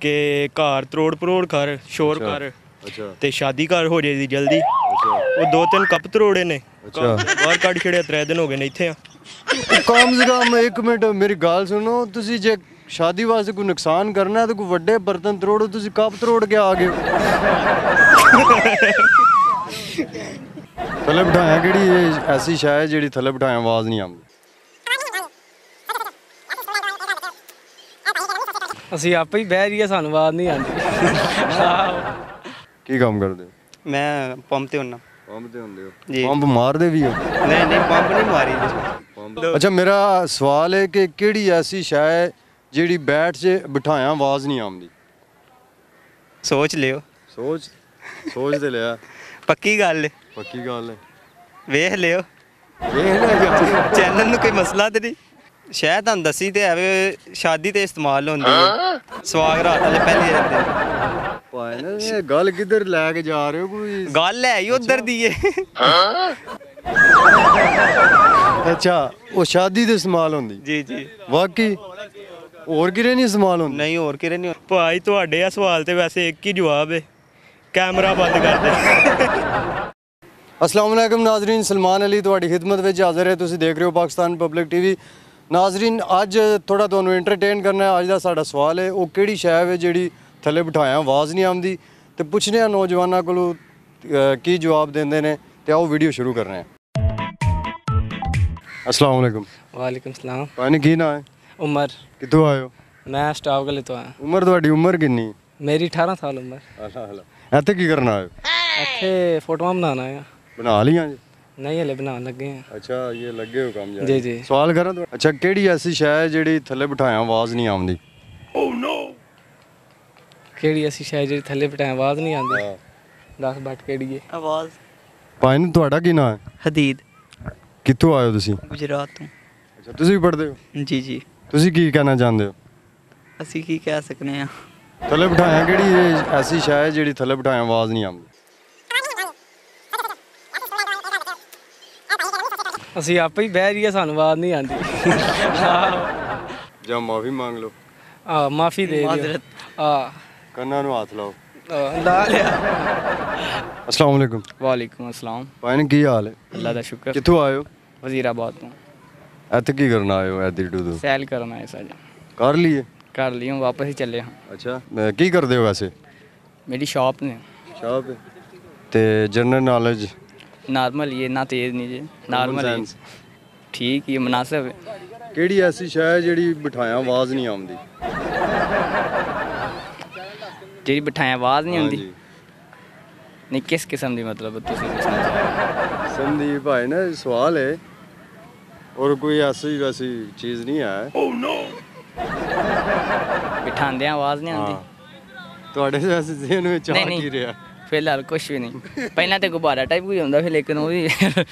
ਕਿ ਘਰ ਤਰੋੜ ਪਰੋੜ ਕਰ ਸ਼ੋਰ ਕਰ ਅੱਛਾ। ਤੇ ਸ਼ਾਦੀ ਘਰ ਹੋ ਜੇ ਦੀ ਜਲਦੀ। ਉਹ ਦੋ ਤਿੰਨ ਕੱਪ ਤਰੋੜੇ ਨੇ। ਅੱਛਾ। ਬਾਹਰ ਕੱਢ ਛੜਿਆ ਤਰੇ ਦਿਨ ਹੋ ਗਏ ਨੇ ਇੱਥੇ ਆ। ਕਮ ਸੇ ਕਮ ਇੱਕ ਮਿੰਟ ਮੇਰੀ ਗੱਲ ਸੁਣੋ। ਤੁਸੀਂ ਜੇ ਸ਼ਾਦੀ ਵਾਸਤੇ ਕੋਈ ਨੁਕਸਾਨ ਕਰਨਾ ਹੈ ਤਾਂ ਕੋਈ ਵੱਡੇ ਬਰਤਨ ਤਰੋੜੋ ਤੁਸੀਂ ਕੱਪ ਤਰੋੜ ਕੇ ਆ ਗਏ। ਥੱਲੇ ਬਿਠਾਇਆ ਕਿਹੜੀ ਐਸੀ ਸ਼ੈ ਹੈ ਜਿਹੜੀ ਥੱਲੇ ਬਿਠਾਇਆ ਆਵਾਜ਼ ਨਹੀਂ ਆਉਂਦੀ। ਅਸੀਂ ਆਪੇ ਹੀ ਬਹਿ ਰਹੀਏ ਸਾਨੂੰ ਆਵਾਜ਼ ਨਹੀਂ ਆਉਂਦੀ। ਕੀ ਕੰਮ ਕਰਦੇ ਹੋ? ਮੈਂ ਪੰਪ ਤੇ ਹੁੰਨਾ। ਪੰਪ ਤੇ ਹੁੰਦੇ ਹੋ। ਜੀ। ਪੰਪ ਮਾਰਦੇ ਵੀ ਹੋ? ਨਹੀਂ ਨਹੀਂ ਪੰਪ ਨਹੀਂ ਮਾਰੀ ਜੀ। ਅੱਛਾ ਮੇਰਾ ਸਵਾਲ ਹੈ ਕਿ ਕਿਹੜੀ ਐਸੀ ਸ਼ੈ ਹੈ ਜਿਹੜੀ ਬੈਠ 'ਚ ਬਿਠਾਇਆ ਆਵਾਜ਼ ਨਹੀਂ ਆਉਂਦੀ? ਸੋਚ ਲਿਓ। ਸੋਚ? ਸੋਚ ਤੇ ਲਿਆ। ਪੱਕੀ ਗੱਲ ਹੈ। ਪੱਕੀ ਗੱਲ ਹੈ। ਵੇਖ ਲਿਓ। ਵੇਖ ਲੈ ਯਾਰ ਚੈਨਲ ਨੂੰ ਕੋਈ ਮਸਲਾ ਤੇ ਨਹੀਂ? ਸ਼ਾਇਦ ਤੁਹਾਨੂੰ ਦੱਸੀ ਤੇ ਐਵੇਂ ਸ਼ਾਦੀ ਤੇ ਇਸਤੇਮਾਲ ਹੁੰਦੀ ਹੈ। ਸਵਾਗ ਰਾਤ ਵਾਲੇ ਪਹਿਲੇ ਰਹਿੰਦੇ ਭਾਈ ਨਾ ਇਹ ਗੱਲ ਕਿੱਧਰ ਲੈ ਕੇ ਜਾ ਰਹੇ ਹੋ ਕੋਈ? ਗੱਲ ਹੈ ਹੀ ਉਧਰ ਦੀ ਏ। ਅੱਛਾ ਉਹ ਸ਼ਾਦੀ ਦੇ ਇਸਤੇਮਾਲ ਹੁੰਦੀ। ਜੀ ਜੀ। ਵਾਕਈ ਹੋਰ ਕਿਰੇ ਨਹੀਂ ਇਸਤੇਮਾਲ ਹੁੰਦੀ? ਨਹੀਂ ਹੋਰ ਕਿਰੇ ਨਹੀਂ ਭਾਈ ਤੁਹਾਡੇ ਆ ਸਵਾਲ ਤੇ ਵੈਸੇ ਇੱਕ ਹੀ ਜਵਾਬ ਹੈ ਕੈਮਰਾ ਬੰਦ ਕਰ ਦੇ। ਅਸਲਾਮ ਨਾਜ਼ਰੀਨ ਸਲਮਾਨ ਅਲੀ ਤੁਹਾਡੀ ਖਿਦਮਤ ਵਿੱਚ ਹਾਜ਼ਰ ਹੈ। ਤੁਸੀਂ ਦੇਖ ਰਹੇ ਹੋ ਪਾਕਿਸਤਾਨ ਪਬਲਿਕ ਟੀਵੀ। ਨਾਜ਼ਰੀਨ ਅੱਜ ਥੋੜਾ ਤੁਹਾਨੂੰ ਐਂਟਰਟੇਨ ਕਰਨਾ ਹੈ ਅੱਜ ਦਾ ਸਾਡਾ ਸਵਾਲ ਹੈ ਉਹ ਕਿਹੜੀ ਸ਼ੈ ਹੈ ਜਿਹੜੀ ਥੱਲੇ ਬਿਠਾਇਆ ਆਵਾਜ਼ ਨਹੀਂ ਆਉਂਦੀ ਤੇ ਪੁੱਛਨੇ ਆ ਨੌਜਵਾਨਾਂ ਕੋਲੋਂ ਕੀ ਜਵਾਬ ਦਿੰਦੇ ਨੇ ਤੇ ਆਓ ਵੀਡੀਓ ਸ਼ੁਰੂ ਕਰ ਰਹੇ ਹਾਂ ਅਸਲਾਮ ਵਾਲੇਕਮ ਵਾਲੇਕੁਮ ਸਲਾਮ ਭਾਈ ਕੀ ਨਾਂ ਹੈ ਉਮਰ ਕਿੱਥੋਂ ਹੋ ਮੈਂ ਸਟਾਫ ਗਲੇ ਤੋਂ ਆਇਆ ਉਮਰ ਤੁਹਾਡੀ ਉਮਰ ਕਿੰਨੀ ਮੇਰੀ 18 ਸਾਲ ਉਮਰ ਅੱਲਾ ਅੱਲਾ ਇੱਥੇ ਕੀ ਕਰਨ ਹੋ ਇੱਥੇ ਫੋਟੋਆਂ ਬਣਾਉਣਾ ਆ ਬਣਾ ਲੀਆਂ ਜੀ ਨਹੀਂ ਹਲੇ ਬਣਾਉਣ ਲੱਗੇ ਆ। ਅੱਛਾ ਇਹ ਲੱਗੇ ਹੋ ਕੰਮ ਜਾ ਜੀ ਜੀ। ਸਵਾਲ ਕਰਾਂ ਤੁਹਾਡਾ? ਅੱਛਾ ਕਿਹੜੀ ਐਸੀ ਸ਼ੈ ਹੈ ਜਿਹੜੀ ਥੱਲੇ ਬਿਠਾਇਆ ਆਵਾਜ਼ ਨਹੀਂ ਆਉਂਦੀ? ਕਿਹੜੀ ਅਸੀਂ ਸ਼ਾਇਦ ਜਿਹੜੀ ਥੱਲੇ ਬਟਾਇਆ ਆਵਾਜ਼ ਨਹੀਂ ਆਉਂਦੀ? ਦੱਸ ਬਟ ਕਿਹੜੀ ਹੈ? ਆਵਾਜ਼। ਭਾਈ ਨੂੰ ਤੁਹਾਡਾ ਕੀ ਨਾਂ ਹੈ? ਹਦੀਦ। ਕਿੱਥੋਂ ਆਏ ਹੋ ਤੁਸੀਂ? ਗੁਜਰਾਤ ਤੋਂ। ਅੱਛਾ ਤੁਸੀਂ ਵੀ ਪੜ੍ਹਦੇ ਹੋ? ਜੀ ਜੀ। ਤੁਸੀਂ ਕੀ ਕਹਿਣਾ ਚਾਹੁੰਦੇ ਹੋ? ਅਸੀਂ ਕੀ ਕਹਿ ਸਕਨੇ ਆ ਥੱਲੇ ਬਿਠਾਇਆ ਕਿਹੜੀ ਐਸੀ ਸ਼ੈ ਜਿਹੜੀ ਥੱਲੇ ਬਿਠਾਇਆ ਆਵਾਜ਼ ਨਹੀਂ ਆਉਂਦੀ? ਅਸੀਂ ਆਪੇ ਹੀ ਬਹਿ ਰਹੀਏ ਸਾਨੂੰ ਆਵਾਜ਼ ਨਹੀਂ ਆਉਂਦੀ। ਆਹੋ ਜਾਂ ਮਾਫੀ ਮੰਗ ਲਓ। ਆ ਮਾਫੀ ਦੇ ਦਿਓ। ਮਾਜ਼ਰਤ। ਆ ਕੰਨਾਂ ਨੂੰ ਹੱਥ ਲਾਓ। ਆ, ਲਾ ਲਿਆ। ਅਸਲਾਮ ਵਾਲੇਕੁਮ ਵਾਲੇਕੁਮ ਅਸਲਾਮ। ਭਾਈ ਨੇ ਕੀ ਹਾਲ ਹੈ? ਅੱਲਾ ਦਾ ਸ਼ੁਕਰ। ਕਿੱਥੋਂ ਆਏ ਹੋ? ਵਜ਼ੀਰਾਬਾਦ ਤੋਂ। ਇੱਥੇ ਕੀ ਕਰਨ ਆਏ ਹੋ ਐਦੀ ਟੂ ਤੋਂ ਸੈਲ ਕਰਨ ਆਏ ਸਾਜ ਕਰ ਲਈਏ। ਕਰ ਲਈ ਹੁਣ ਵਾਪਸ ਹੀ ਚੱਲੇ ਹਾਂ। ਅੱਛਾ ਅਹ ਕੀ ਕਰਦੇ ਹੋ ਵੈਸੇ? ਮੇਰੀ ਸ਼ਾਪ ਨੇ। ਸ਼ਾਪ ਤੇ ਜਨਰਲ ਨੌਲੇਜ ਨਾਰਮਲ ਇਹ ਨਾ ਤੇਜ਼ ਨਹੀਂ ਜੀ ਨਾਰਮਲ ਹੀ sense। ਠੀਕ ਹੀ ਮੁਨਾਸਿਬ ਹੈ। ਕਿਹੜੀ ਐਸੀ ਸ਼ੈ ਹੈ ਜਿਹੜੀ ਬਿਠਾਇਆ ਆਵਾਜ਼ ਨਹੀਂ ਆਉਂਦੀ? ਜਿਹੜੀ ਬਿਠਾਇਆ ਆਵਾਜ਼ ਨਹੀਂ ਹੁੰਦੀ ਹਾਂਜੀ। ਨਹੀਂ ਕਿਸ ਕਿਸਮ ਦੀ ਮਤਲਬ ਤੁਸੀਂ ਚਾਹ? ਸੰਦੀਪ ਭਾਈ ਨਾ ਇਹ ਸਵਾਲ ਹੈ। ਔਰ ਕੋਈ ਐਸੀ ਵੈਸੀ ਚੀਜ਼ ਨਹੀਂ ਹੈ। ਬਿਠਾਉਂਦਿਆਂ ਆਵਾਜ਼ ਨਹੀਂ ਆਉਂਦੀ। ਤੁਹਾਡੇ ਵੈਸੇ ਜ਼ਿਹਨ ਵਿੱਚ ਆ ਨਹੀਂ, ਕੀ। ਰਿਹਾ? ਫਿਲਹਾਲ ਕੁਝ ਵੀ ਨਹੀਂ। ਪਹਿਲਾਂ ਤੇ ਗੁਬਾਰਾ ਟਾਈਪ ਕੋਈ ਹੁੰਦਾ ਫਿਰ ਲੇਕਿਨ ਉਹ ਵੀ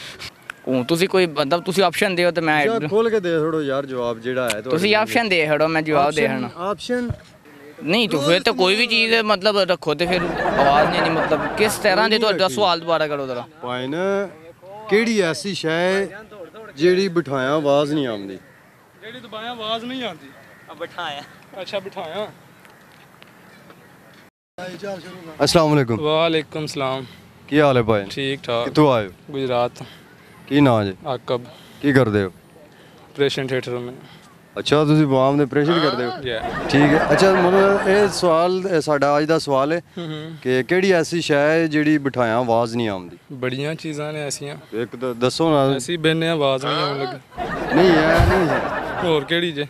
ਉਹ ਤੁਸੀਂ ਕੋਈ ਮਤਲਬ ਤੁਸੀਂ ਆਪਸ਼ਨ ਦਿਓ ਤੇ ਮੈਂ ਯਾਰ ਖੋਲ ਕੇ ਦੇ ਥੋੜੋ ਯਾਰ ਜਵਾਬ ਜਿਹੜਾ ਹੈ ਤੁਸੀਂ ਆਪਸ਼ਨ ਦੇ ਹੜੋ ਮੈਂ ਜਵਾਬ ਦੇ ਹਣਾ ਆਪਸ਼ਨ ਨਹੀਂ ਤੂੰ ਫਿਰ ਤਾਂ ਕੋਈ ਵੀ ਚੀਜ਼ ਮਤਲਬ ਰੱਖੋ ਤੇ ਫਿਰ ਆਵਾਜ਼ ਨਹੀਂ ਮਤਲਬ ਕਿਸ ਤਰ੍ਹਾਂ ਦੇ ਤੁਹਾਡਾ ਸਵਾਲ ਦੁਬਾਰਾ ਕਰੋ ਜ਼ਰਾ। ਭਾਈ ਨਾ ਕਿਹੜੀ ਐਸੀ ਸ਼ੈ ਜਿਹੜੀ ਬਿਠਾਇਆ ਆਵਾਜ਼ ਨਹੀਂ ਆਉਂਦੀ? ਜਿਹੜੀ ਦਬਾਇਆ ਆਵਾਜ਼ ਨਹੀਂ ਆਉਂਦੀ? ਬਿਠਾਇਆ। ਅੱਛਾ ਬਿਠਾਇਆ। ਅਸਲਾਮ ਵਾਲੇਕੁਮ ਵਾਲੇਕੁਮ ਸਲਾਮ ਕੀ ਹਾਲ ਹੈ ਭਾਈ ਠੀਕ ਠਾਕ ਕਿੱਥੋਂ ਆਏ ਹੋ गुजरात ਕੀ ਨਾਂ ਜੀ आकब ਕੀ ਕਰਦੇ ਹੋ ऑपरेशन थिएटर में ਅੱਛਾ ਤੁਸੀਂ ਬਾਮ ਦੇ ਪ੍ਰੈਸ਼ਰ ਕਰਦੇ ਹੋ या ਠੀਕ ਹੈ ਅੱਛਾ ਮਤਲਬ ਇਹ ਸਵਾਲ ਇਹ ਸਾਡਾ ਅੱਜ ਦਾ ਸਵਾਲ ਹੈ ਕਿ ਕਿਹੜੀ ਐਸੀ ਸ਼ੈ ਹੈ ਜਿਹੜੀ ਬਿਠਾਇਆ ਆਵਾਜ਼ ਨਹੀਂ ਆਉਂਦੀ ਬੜੀਆਂ ਚੀਜ਼ਾਂ ਨੇ ਐਸੀਆਂ ਇੱਕ ਤਾਂ ਦੱਸੋ ਨਾ ਐਸੀ ਬੈਨੇ ਆਵਾਜ਼ ਨਹੀਂ ਆਉਣ ਲੱਗੀ ਨਹੀਂ ਹੈ ਨਹੀਂ ਹੈ ਹੋਰ ਕਿਹੜੀ ਜੇ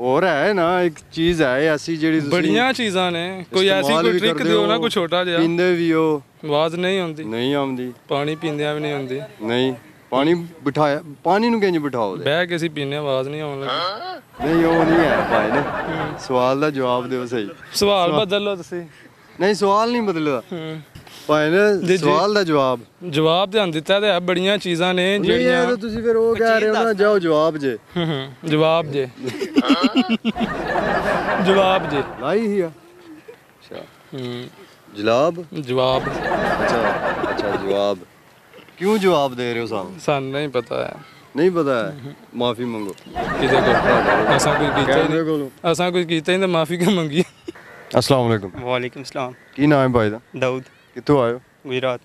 ਹੋਰ ਹੈ ਨਾ ਇੱਕ ਚੀਜ਼ ਹੈ ਐਸੀ ਜਿਹੜੀ ਤੁਸੀਂ ਬੜੀਆਂ ਚੀਜ਼ਾਂ ਨੇ। ਕੋਈ ਐਸੀ ਕੋਈ ਟ੍ਰਿਕ ਦਿਓ ਨਾ ਕੋਈ ਛੋਟਾ ਜਿਹਾ। ਪੀਂਦੇ ਵੀ ਹੋ। ਆਵਾਜ਼ ਨਹੀਂ ਆਉਂਦੀ। ਨਹੀਂ ਆਉਂਦੀ। ਪਾਣੀ ਪੀਂਦਿਆਂ ਵੀ ਨਹੀਂ ਆਉਂਦੀ। ਨਹੀਂ ਪਾਣੀ ਬਿਠਾਇਆ ਪਾਣੀ ਨੂੰ ਕਿੰਜ ਬਿਠਾਓ ਬਹਿ ਕੇ ਅਸੀਂ ਪੀਨੇ ਆਵਾਜ਼ ਨਹੀਂ ਆਉਣ ਲੱਗੀ। ਨਹੀਂ ਉਹ ਨਹੀਂ ਹੈ ਭਾਈ ਨੇ ਸਵਾਲ ਦਾ ਜਵਾਬ ਦਿਓ ਸਹੀ। ਸਵਾਲ ਬਦਲ ਲਓ ਤੁਸੀਂ। ਨਹੀਂ ਸਵਾਲ ਨਹੀਂ ਬਦਲਦਾ। ਜੀ। ਸਵਾਲ ਦਾ ਜਵਾਬ। ਜਵਾਬ ਧਿਆਨ ਦਿੱਤਾ ਤੇ ਹੈ ਬੜੀਆਂ ਚੀਜ਼ਾਂ ਨੇ ਜਿਹੜੀਆਂ ਤਾਂ ਤੁਸੀਂ ਫਿਰ ਉਹ ਕਹਿ ਰਹੇ ਹੋ ਨਾ ਜਾਓ ਜਵਾਬ ਜੇ। ਹੂੰ ਜਵਾਬ ਜੇ। ਜਵਾਬ ਜੇ। ਲਾਈ ਹੀ ਆ। ਅੱਛਾ ਹੂੰ ਜਲਾਬ? ਜਵਾਬ। ਅੱਛਾ ਅੱਛਾ ਜਵਾਬ। ਕਿਉਂ ਜਵਾਬ ਦੇ ਰਹੇ ਹੋ ਸਾਨੂੰ? ਸਾਨੂੰ ਨਹੀਂ ਪਤਾ ਹੈ। ਨਹੀਂ ਪਤਾ ਹੈ। ਮਾਫੀ ਮੰਗੋ। ਕਿਤੇ ਕੋਲ। ਅਸਾਂ ਕੁਝ ਕੀਤਾ ਨਹੀਂ। ਅਸਾਂ ਕੁਝ ਕੀਤਾ ਨਹੀਂ ਤਾਂ ਮਾਫੀ ਕਿਉਂ ਮੰਗੀ ਅਸਲਾਮ ਵਾਲੇਕੁਮ ਵਾਲੇਕੁਮ ਸਲਾਮ। ਕੀ ਨਾਮ ਹੈ ਭਾਈ ਦਾ? ਦਾਊਦ। ਕਿੱਥੋਂ ਹੋ? ਗੁਜਰਾਤ।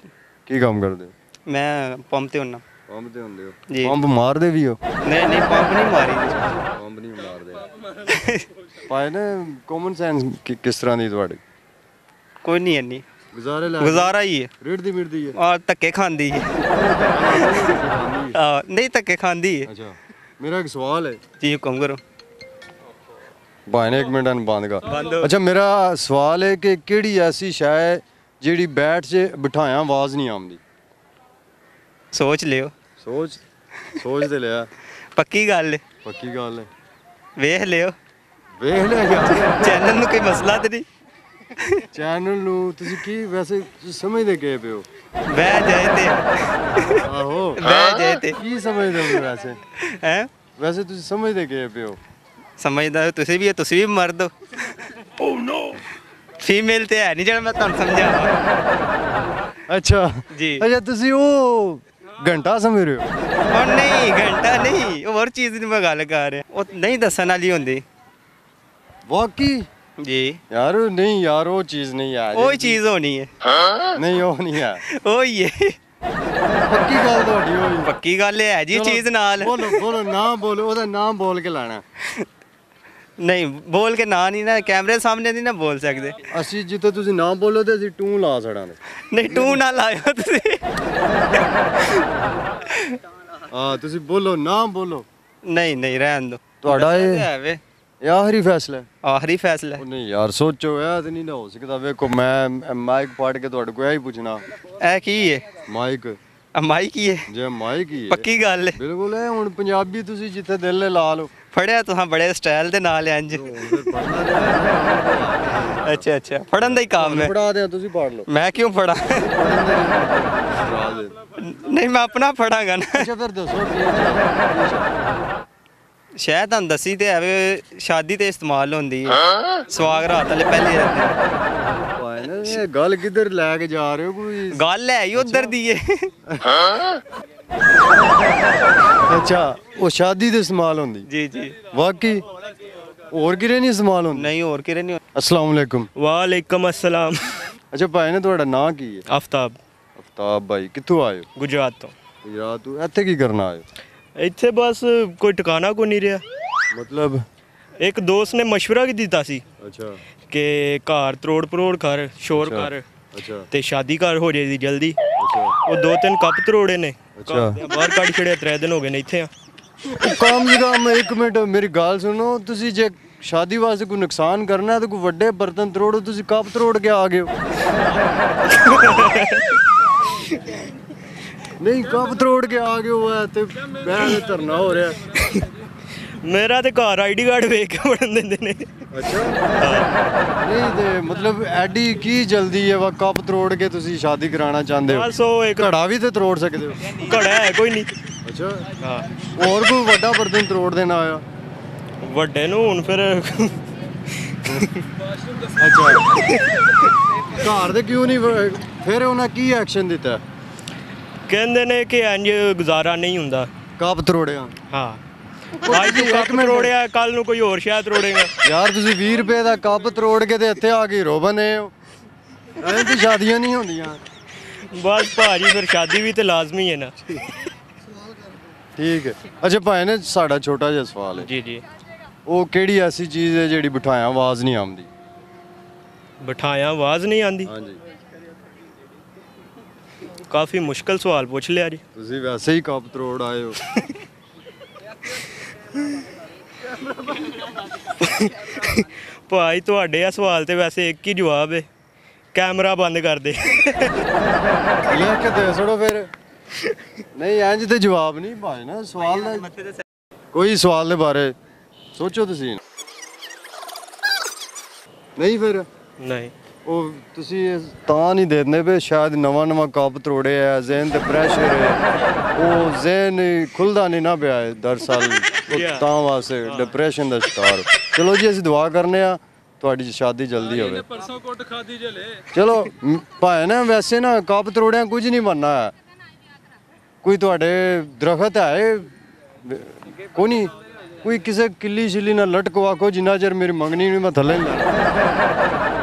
ਕੀ ਕੰਮ ਕਰਦੇ ਹੋ? ਮੈਂ ਪੰਪ ਤੇ ਹੁੰਨਾ। ਪੰਪ ਤੇ ਹੁੰਦੇ ਹੋ। ਜੀ। ਪੰਪ ਮਾਰਦੇ ਵੀ ਹੋ? ਨਹੀਂ ਨਹੀਂ ਪੰਪ ਨਹੀਂ ਮਾਰੀ। ਪੰਪ ਨਹੀਂ ਮਾਰਦੇ। ਭਾਈ ਨੇ ਕਾਮਨ ਸੈਂਸ ਕਿਸ ਤਰ੍ਹਾਂ ਦੀ ਤੁਹਾਡੀ? ਕੋਈ ਨਹੀਂ ਇੰਨੀ। ਗੁਜ਼ਾਰੇ ਲੈ ਗੁਜ਼ਾਰਾ ਹੀ ਹੈ। ਰੇੜ ਦੀ ਮਿਰਦੀ ਹੈ। ਆ ਧੱਕੇ ਖਾਂਦੀ ਹੈ। ਆ ਨਹੀਂ ਧੱਕੇ ਖਾਂਦੀ ਹੈ। ਅੱਛਾ। ਮੇਰਾ ਇੱਕ ਸਵਾਲ ਹੈ। ਜੀ ਹੁਕਮ ਕਰੋ। ਭਾਈ ਨੇ ਇੱਕ ਮਿੰਟ ਨੂੰ ਬੰਦ ਕਰ। ਅੱਛਾ ਮੇਰਾ ਸਵਾਲ ਹੈ ਕਿ ਕਿਹੜੀ ਐਸੀ ਸ਼ੈ ਹੈ ਜਿਹੜੀ ਬੈਠ 'ਚ ਬਿਠਾਇਆ ਆਵਾਜ਼ ਨਹੀਂ ਆਉਂਦੀ। ਸੋਚ ਲਿਓ। ਸੋਚ ਸੋਚ ਤੇ ਲਿਆ। ਪੱਕੀ ਗੱਲ ਹੈ ਪੱਕੀ ਗੱਲ ਹੈ ਵੇਖ ਲਿਓ। ਵੇਖ ਲਿਆ ਯਾਰ। ਚੈਨਲ ਨੂੰ ਕੋਈ ਮਸਲਾ ਤੇ ਨਹੀਂ। ਚੈਨਲ ਨੂੰ ਤੁਸੀਂ ਕੀ ਵੈਸੇ ਤੁਸੀਂ ਸਮਝਦੇ ਕਿਹ ਪਿਓ ਬਹਿ ਜਾਏ ਤੇ। ਆਹੋ। ਬਹਿ ਜਾਏ ਤੇ। ਕੀ ਸਮਝਦੇ ਹੋ ਵੈਸੇ? ਹੈ? ਵੈਸੇ ਤੁਸੀਂ ਸਮਝਦੇ ਕਿਹ ਪਿਓ ਸਮਝਦਾ ਤੁਸੀਂ ਵੀ ਤੁਸੀਂ ਵੀ ਮਰਦ ਹੋ। ਓ ਨੋ ਫੀਮੇਲ ਤੇ ਹੈ ਨਹੀਂ ਜਿਹੜਾ ਮੈਂ ਤੁਹਾਨੂੰ ਸਮਝਾਵਾਂ ਅੱਛਾ। ਜੀ। ਅੱਛਾ ਤੁਸੀਂ ਉਹ ਘੰਟਾ ਸਮਝ ਰਹੇ ਹੋ? ਉਹ ਨਹੀਂ ਘੰਟਾ ਨਹੀਂ। ਉਹ ਹੋਰ ਚੀਜ਼ ਦੀ ਮੈਂ ਗੱਲ ਕਰ ਰਿਹਾ। ਉਹ ਨਹੀਂ ਦੱਸਣ ਵਾਲੀ ਹੁੰਦੀ। ਵਾਕਈ ਜੀ। ਯਾਰ ਨਹੀਂ ਯਾਰ ਉਹ ਚੀਜ਼ ਨਹੀਂ ਆ ਉਹ ਚੀਜ਼ ਹੋਣੀ ਹੈ। ਨਹੀਂ ਉਹ ਨਹੀਂ ਹੈ ਉਹ ਹੀ। ਹੈ ਪੱਕੀ ਗੱਲ ਤੁਹਾਡੀ ਉਹ। ਹੀ ਪੱਕੀ ਗੱਲ ਹੈ ਜੀ ਚੀਜ਼ ਨਾਲ। ਬੋਲੋ ਬੋਲੋ ਨਾਮ ਬੋਲੋ ਉਹਦਾ ਨਾਮ ਬੋਲ ਕੇ ਲਾਣਾ। ਨਹੀਂ ਬੋਲ ਕੇ ਨਾ ਨਹੀਂ ਨਾ ਕੈਮਰੇ ਸਾਹਮਣੇ ਨਹੀਂ ਨਾ ਬੋਲ ਸਕਦੇ। ਅਸੀਂ ਜਿੱਥੇ ਤੁਸੀਂ ਨਾਮ ਬੋਲੋ ਤੇ ਅਸੀਂ ਟੂ ਲਾ ਛੜਾਂਗੇ ਨਹੀਂ ਟੂ ਨਾ ਲਾਇਓ ਤੁਸੀਂ। ਹਾਂ ਤੁਸੀਂ ਬੋਲੋ ਨਾਮ ਬੋਲੋ। ਨਹੀਂ ਨਹੀਂ ਰਹਿਣ ਦੋ। ਤੁਹਾਡਾ ਇਹ ਹੈ ਵੇ। ਇਹ ਆਖਰੀ ਫੈਸਲਾ ਹੈ। ਆਖਰੀ ਫੈਸਲਾ ਨਹੀਂ ਯਾਰ ਸੋਚੋ ਇਹ ਤੇ ਨਹੀਂ ਨਾ ਹੋ ਸਕਦਾ। ਵੇਖੋ ਮੈਂ ਮਾਈਕ ਫੜ ਕੇ ਤੁਹਾਡੇ ਕੋਲ ਇਹ ਹੀ ਪੁੱਛਣਾ। ਇਹ ਕੀ ਹੈ? ਮਾਈਕ। ਆ ਮਾਈ ਕੀ ਹੈ? ਜੇ ਮਾਈਕ ਹੀ ਹੈ। ਪੱਕੀ ਗੱਲ ਹੈ। ਬਿਲਕੁਲ ਇਹ ਹੁਣ ਪੰਜਾਬੀ ਤੁਸੀਂ ਜਿੱਥੇ ਦਿਲ ਨੇ ਲਾ ਲਓ। ਫੜਿਆ ਤੁਸੀਂ ਬੜੇ ਸਟਾਈਲ ਦੇ ਨਾਲ ਇੰਜ ਅੱਛਾ ਅੱਛਾ ਫੜਨ ਦਾ ਹੀ ਕੰਮ ਹੈ। ਪੜਾ ਦਿਆਂ ਤੁਸੀਂ ਪੜ ਲਓ। ਮੈਂ ਕਿਉਂ ਫੜਾਂ ਦੇ ਦੇ ਨਹੀਂ ਮੈਂ ਆਪਣਾ ਫੜਾਂਗਾ ਨਾ। ਅੱਛਾ ਫਿਰ ਦੱਸੋ। ਸ਼ਾਇਦ ਤੁਹਾਨੂੰ ਦੱਸੀ ਤੇ ਐਵੇਂ ਸ਼ਾਦੀ ਤੇ ਇਸਤੇਮਾਲ ਹੁੰਦੀ ਹੈ। ਸਵਾਗ ਰਾਤ ਵਾਲੇ ਪਹਿਲੇ ਨਾ ਇਹ ਗੱਲ ਕਿੱਧਰ ਲੈ ਕੇ ਜਾ ਰਹੇ ਹੋ ਕੋਈ? ਗੱਲ ਹੈ ਹੀ ਉਧਰ ਦੀ ਏ। ਅੱਛਾ ਉਹ ਸ਼ਾਦੀ ਦੇ ਇਸਤੇਮਾਲ ਹੁੰਦੀ ਜੀ ਜੀ ਵਾਕਈ ਹੋਰ ਕਿਰੇ ਨਹੀਂ ਇਸਤੇਮਾਲ ਹੁੰਦੀ ਨਹੀਂ ਹੋਰ ਕਿਰੇ ਨਹੀਂ ਅਸਲਾਮ ਵਾਲੇਕੁਮ ਵਾਲੇਕਮ ਅਸਲਾਮ ਅੱਛਾ ਭਾਈ ਨੇ ਤੁਹਾਡਾ ਨਾਂ ਕੀ ਹੈ ਆਫਤਾਬ ਅਫਤਾਬ ਭਾਈ ਕਿੱਥੋਂ ਆਏ ਹੋ ਗੁਜਰਾਤ ਤੋਂ ਗੁਜਰਾਤ ਤੋਂ ਇੱਥੇ ਕੀ ਕਰਨ ਆਏ ਹੋ ਇੱਥੇ ਬਸ ਕੋਈ ਟਿਕਾਣਾ ਕੋ ਨਹੀਂ ਰਿਹਾ ਮਤਲਬ ਇੱਕ ਦੋਸਤ ਨੇ مشورہ ਕੀ ਦਿੱਤਾ ਸੀ ਅੱਛਾ ਕਿ ਘਰ ਤਰੋੜ ਪਰੋੜ ਕਰ ਸ਼ੋਰ ਅੱਛਾ। ਕਰ ਅੱਛਾ ਤੇ ਸ਼ਾਦੀ ਘਰ ਹੋ ਜਾਏਗੀ ਜਲਦੀ ਅੱਛਾ ਉਹ ਦੋ ਤਿੰਨ ਕੱਪ ਤਰੋੜੇ ਨੇ ਅੱਛਾ। ਬਾਹਰ ਕੱਢ ਛੜਿਆ ਤਰੇ ਦਿਨ ਹੋ ਗਏ ਨੇ ਇੱਥੇ ਆ। ਕੰਮ ਜੀ ਕੰਮ ਇੱਕ ਮਿੰਟ ਮੇਰੀ ਗੱਲ ਸੁਣੋ। ਤੁਸੀਂ ਜੇ ਸ਼ਾਦੀ ਵਾਸਤੇ ਕੋਈ ਨੁਕਸਾਨ ਕਰਨਾ ਹੈ ਤਾਂ ਕੋਈ ਵੱਡੇ ਬਰਤਨ ਤਰੋੜੋ ਤੁਸੀਂ ਕੱਪ ਤਰੋੜ ਕੇ ਆ ਗਏ ਹੋ। ਨਹੀਂ ਕੱਪ ਤਰੋੜ ਕੇ ਆ ਗਏ ਹੋ ਤੇ ਬਹਿ ਕੇ ਧਰਨਾ ਹੋ ਰਿਹਾ। ਮੇਰਾ ਤੇ ਘਰ ਆਈਡੀ ਕਾਰਡ ਵੇਖ ਕੇ ਵੜਨ ਦਿੰਦੇ ਨੇ। ਅੱਛਾ। ਨਹੀਂ ਤੇ ਮਤਲਬ ਐਡੀ ਕੀ ਜਲਦੀ ਹੈ ਵਾ ਕੱਪ ਤਰੋੜ ਕੇ ਤੁਸੀਂ ਸ਼ਾਦੀ ਕਰਾਉਣਾ ਚਾਹੁੰਦੇ ਹੋ? ਬਸ ਉਹ ਇੱਕ ਘੜਾ ਵੀ ਤੇ ਤਰੋੜ ਸਕਦੇ ਹੋ? ਘੜਾ ਹੈ ਕੋਈ ਨਹੀਂ। ਅੱਛਾ। ਹਾਂ। ਹੋਰ ਕੋਈ ਵੱਡਾ ਬਰਤਨ ਤਰੋੜ ਦੇਣਾ ਆਇਆ? ਵੱਡੇ ਨੂੰ ਹੁਣ ਫਿਰ ਅੱਛਾ। ਘਰ ਦੇ ਕਿਉਂ ਨਹੀਂ ਫਿਰ ਉਹਨਾਂ ਕੀ ਐਕਸ਼ਨ ਦਿੱਤਾ? ਕਹਿੰਦੇ ਨੇ ਕਿ ਇੰਜ ਗੁਜ਼ਾਰਾ ਨਹੀਂ ਹੁੰਦਾ। ਕੱਪ ਤਰੋੜਿਆ। ਹਾਂ। ਅੱਜ ਇੱਕ ਕੱਪ ਮਿੰਟ- ਤਰੋੜਿਆ ਕੱਲ ਨੂੰ ਕੋਈ ਹੋਰ ਸ਼ਾਇਦ ਤਰੋੜੇਗਾ ਯਾਰ ਤੁਸੀਂ 20 ਰੁਪਏ ਦਾ ਕੱਪ ਤਰੋੜ ਕੇ ਤੇ ਇੱਥੇ ਆ ਕੇ ਹੀਰੋ ਬਣੇ ਹੋ। ਐਂ ਤੇ ਸ਼ਾਦੀਆਂ ਨਹੀਂ ਹੁੰਦੀਆਂ। ਬਸ ਭਾਜੀ ਫਿਰ ਸ਼ਾਦੀ ਵੀ ਤੇ ਲਾਜ਼ਮੀ ਹੈ ਨਾ। ਠੀਕ ਹੈ। ਅੱਛਾ ਭਾਈ ਨੇ ਸਾਡਾ ਛੋਟਾ ਜਿਹਾ ਸਵਾਲ ਹੈ। ਜੀ ਜੀ। ਉਹ ਕਿਹੜੀ ਐਸੀ ਚੀਜ਼ ਹੈ ਜਿਹੜੀ ਬਿਠਾਇਆ ਆਵਾਜ਼ ਨਹੀਂ ਆਉਂਦੀ? ਬਿਠਾਇਆ ਆਵਾਜ਼ ਨਹੀਂ ਆਂਦੀ ਹਾਂਜੀ। ਕਾਫੀ ਮੁਸ਼ਕਲ ਸਵਾਲ ਪੁੱਛ ਲਿਆ ਜੀ। ਤੁਸੀਂ ਵੈਸੇ ਹੀ ਕੱਪ ਤਰੋੜ ਆਏ ਹੋ। ਭਾਈ ਤੁਹਾਡੇ ਆ ਸਵਾਲ ਤੇ ਵੈਸੇ ਇੱਕ ਹੀ ਜਵਾਬ ਹੈ ਕੈਮਰਾ ਬੰਦ ਕਰ ਦੇ। ਲਿਖ ਕੇ ਦੇ ਛੜੋ ਫਿਰ। ਨਹੀਂ ਇੰਜ ਤੇ ਜਵਾਬ ਨਹੀਂ ਭਾਈ ਨਾ ਸਵਾਲ ਦਾ ਕੋਈ ਸਵਾਲ ਦੇ ਬਾਰੇ ਸੋਚੋ ਤੁਸੀਂ। ਨਹੀਂ ਫਿਰ? ਨਹੀਂ। ਉਹ ਤੁਸੀਂ ਤਾਂ ਨਹੀਂ ਦੇ ਦਿੰਦੇ ਵੀ ਸ਼ਾਇਦ ਨਵਾਂ ਨਵਾਂ ਕੱਪ ਤਰੋੜੇ ਆ ਜ਼ਿਹਨ ਤੇ ਪ੍ਰੈਸ਼ਰ ਹੈ ਉਹ ਜ਼ਿਹਨ ਖੁੱਲਦਾ ਨਹੀਂ ਨਾ ਪਿਆ ਦਰਸਲ. ਤਾਂ ਵਾਸਤੇ ਡਿਪਰੈਸ਼ਨ ਦਾ ਸ਼ਿਕਾਰ। ਚਲੋ ਜੀ ਅਸੀਂ ਦੁਆ ਕਰਨੇ ਆ ਤੁਹਾਡੀ ਸ਼ਾਦੀ ਜਲਦੀ ਹੋਵੇ। ਪਰਸੋਂ ਕੁੱਟ ਖਾਦੀ ਜਲੇ ਚਲੋ ਭਾਵੇਂ ਨਾ ਵੈਸੇ ਨਾ ਕੱਪ ਤਰੋੜਿਆਂ ਕੁਝ ਨਹੀਂ ਹੈ ਕੋਈ ਤੁਹਾਡੇ ਦਰਖਤ ਹੈ ਕੋਈ ਨਹੀਂ ਕੋਈ ਕਿਸੇ ਕਿੱਲੀ ਸ਼ਿੱਲੀ ਨਾਲ ਲਟਕਵਾ ਕੋ ਜਿੰਨਾ ਚਿਰ ਮੇਰੀ ਮੰਗਣੀ ਨਹੀਂ ਮੈਂ ਥੱਲੇ ਨਹੀਂ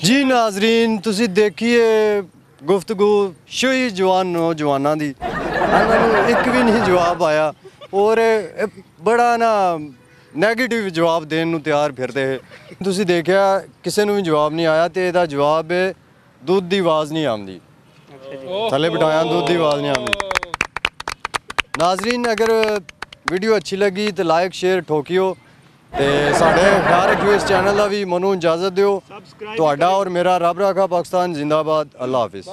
ਜੀ ਨਾਜ਼ਰੀਨ, ਤੁਸੀਂ ਦੇਖੀਏ ਗੁਫ਼ਤਗੂ ਸ਼ੋਈ ਜਵਾਨ ਨੌਜਵਾਨਾਂ ਦੀ। ਇਹਨਾਂ ਨੂੰ ਇੱਕ ਵੀ ਨਹੀਂ ਜਵਾਬ ਆਇਆ। ਔਰ ਬੜਾ ਨਾ 네ਗੇਟਿਵ ਜਵਾਬ ਦੇਣ ਨੂੰ ਤਿਆਰ ਫਿਰਦੇ ਹੈ ਤੁਸੀਂ ਦੇਖਿਆ, ਕਿਸੇ ਨੂੰ ਵੀ ਜਵਾਬ ਨਹੀਂ ਆਇਆ ਤੇ ਇਹਦਾ ਜਵਾਬ ਹੈ ਦੁੱਧ ਦੀ ਆਵਾਜ਼ ਨਹੀਂ ਆਉਂਦੀ। ਥੱਲੇ ਬਿਠਾਇਆ, ਦੁੱਧ ਦੀ ਆਵਾਜ਼ ਨਹੀਂ ਆਉਂਦੀ। ਨਾਜ਼ਰੀਨ, ਅਗਰ ਵੀਡੀਓ ਅੱਛੀ ਲੱਗੀ ਤਾਂ ਲਾਈਕ ਸ਼ੇਅਰ ਠੋਕਿਓ। ਤੇ ਸਾਡੇ ਖਿਆਲ ਰੱਖਿਓ ਇਸ ਚੈਨਲ ਦਾ ਵੀ ਮਨੂੰ ਇਜਾਜ਼ਤ ਦਿਓ। ਤੁਹਾਡਾ ਔਰ ਮੇਰਾ ਰੱਬ ਰਾਖਾ ਪਾਕਿਸਤਾਨ ਜ਼ਿੰਦਾਬਾਦ। ਅੱਲਾ ਹਾਫਿਜ਼।